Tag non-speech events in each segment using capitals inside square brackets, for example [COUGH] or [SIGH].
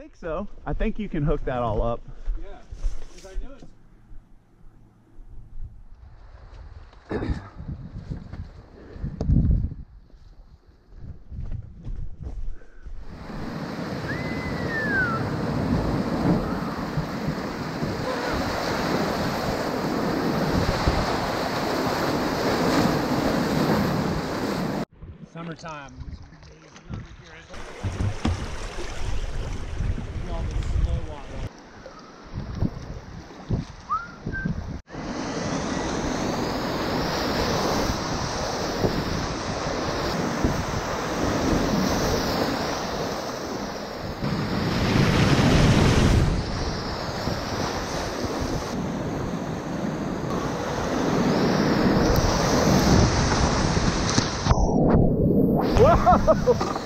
think so. I think you can hook that all up. Yeah, summertime. All this slow [LAUGHS] water.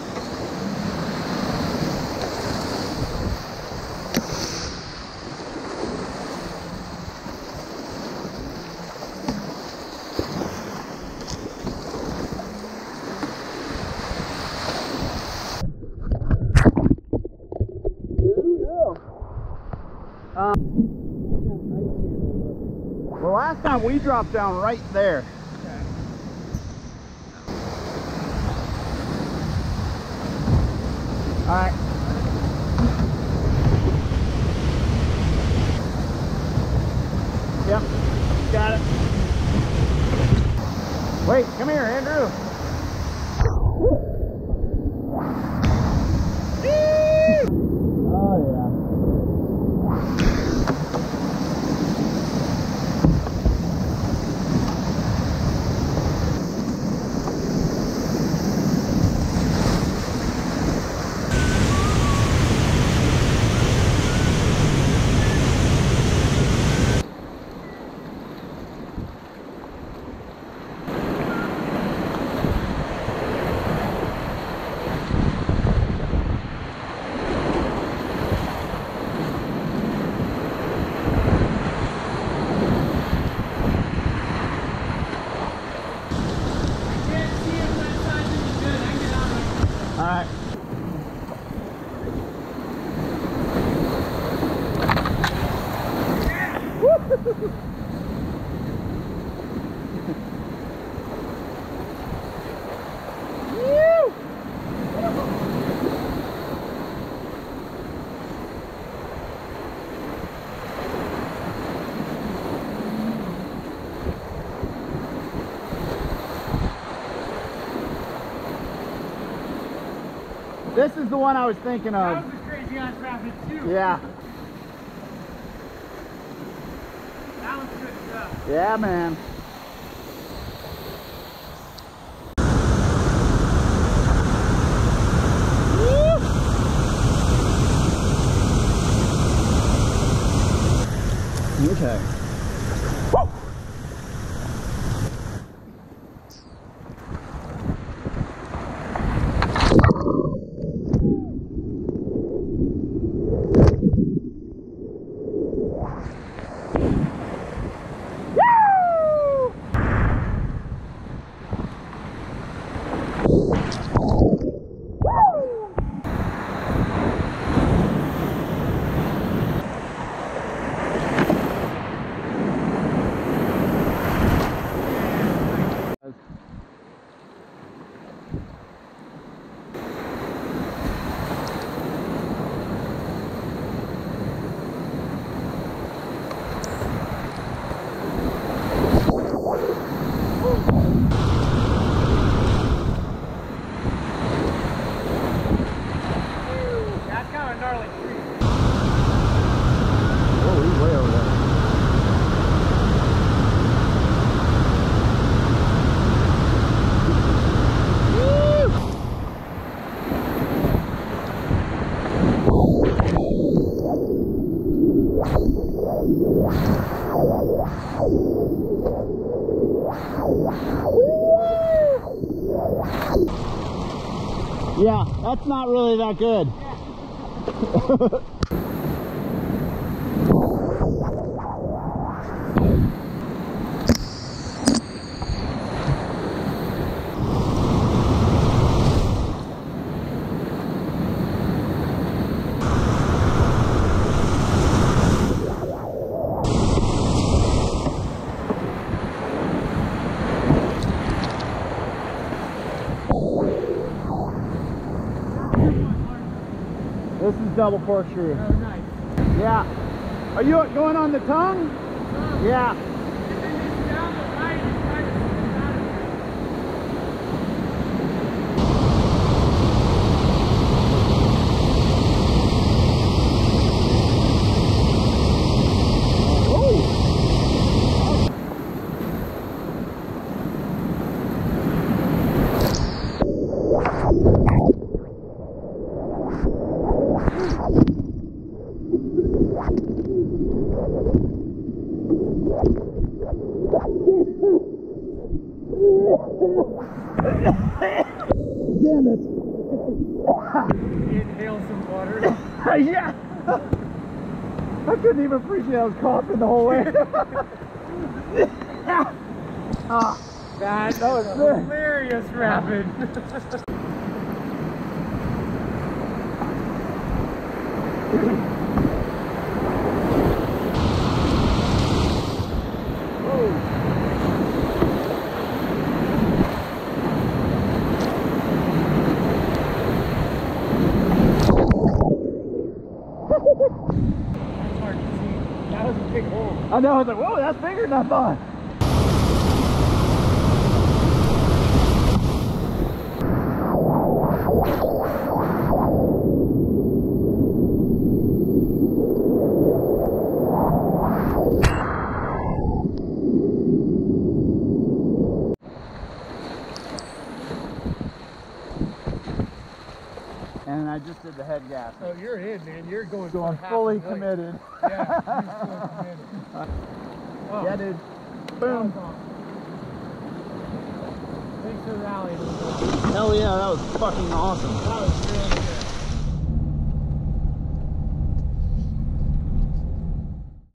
Well, last time we dropped down right there. All right. Yep, got it. Wait, come here, Andrew. Oh yeah. All right. This is the one I was thinking That of. was crazy on traffic too. Yeah. That was good stuff. Yeah, man. Okay. Woo! That's kind of a gnarly tree. Oh, he's way over there. Yeah, that's not really that good. [LAUGHS] This is double corkscrew. Oh, nice. Yeah. Are you going on the tongue? Uh, yeah. If it's down the right, it's kind of sticking out of here. Damn it. Inhale some water. [LAUGHS] yeah. I couldn't even appreciate I was coughing the whole way. [LAUGHS] ah, That That was a hilarious rapid. That's [LAUGHS] I know. I was like, whoa, that's bigger than I thought. I just did the head gas. Oh, you're in, man. You're going Going half fully committed. Yeah, you're fully committed. Oh, Yeah, dude. Boom. Thanks for rallying. Hell yeah, that was fucking awesome. That was really